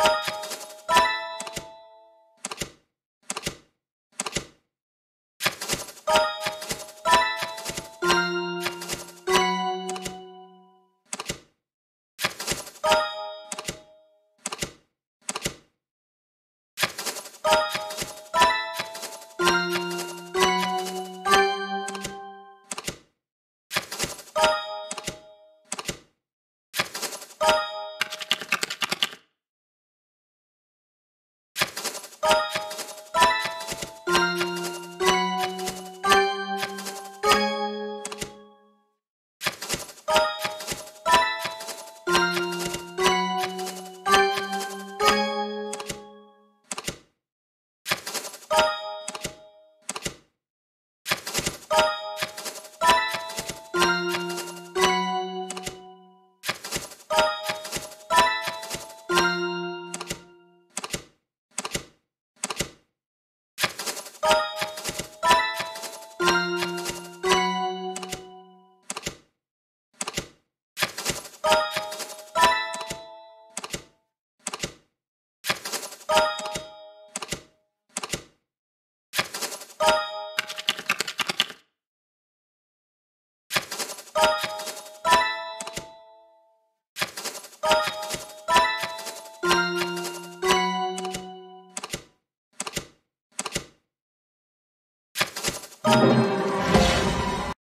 you